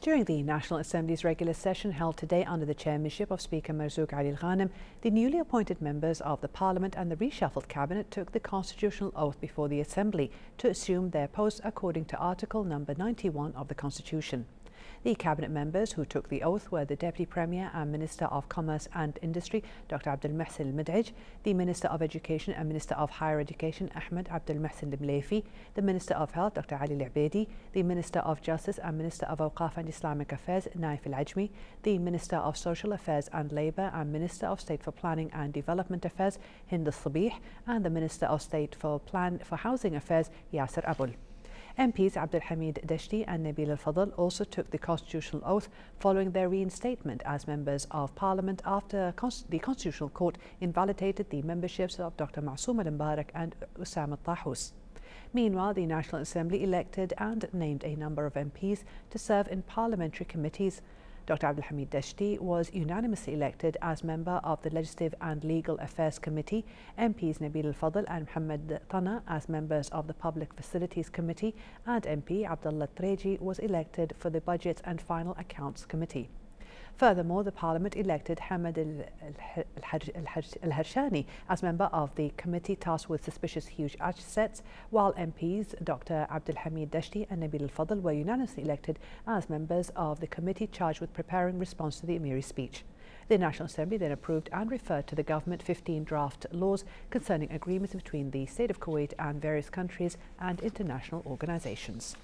During the National Assembly's regular session held today under the chairmanship of Speaker Marzouq Ali Al-Ghanim, the newly appointed members of the Parliament and the reshuffled cabinet took the constitutional oath before the Assembly to assume their posts according to Article number 91 of the Constitution. The cabinet members who took the oath were the Deputy Premier and Minister of Commerce and Industry, Dr. Abdul Muhsin Midij, the Minister of Education and Minister of Higher Education, Ahmed Abdul Muhsin Mlefi, the Minister of Health, Dr. Ali Al the Minister of Justice and Minister of Awqaf and Islamic Affairs, Naif Al Ajmi, the Minister of Social Affairs and Labour and Minister of State for Planning and Development Affairs, Hind Al Sabih, and the Minister of State for Plan for Housing Affairs, Yasser Abul. MPs Abdul Hamid Dashti and Nabil Al Fadl also took the constitutional oath following their reinstatement as members of parliament after the Constitutional Court invalidated the memberships of Dr. Masoom Al Mbarak and Usama Tahus. Meanwhile, the National Assembly elected and named a number of MPs to serve in parliamentary committees. Dr. Abdul Hamid Dashti was unanimously elected as member of the Legislative and Legal Affairs Committee, MPs Nabil Al-Fadl and Muhammad Tana as members of the Public Facilities Committee, and MP Abdullah Treji was elected for the Budget and Final Accounts Committee. Furthermore, the Parliament elected Hamad Al-Harshani as member of the committee tasked with suspicious huge assets, while MPs Dr. Abdul Hamid and Nabil Al-Fadl were unanimously elected as members of the committee charged with preparing response to the Amiri speech. The National Assembly then approved and referred to the government 15 draft laws concerning agreements between the State of Kuwait and various countries and international organisations.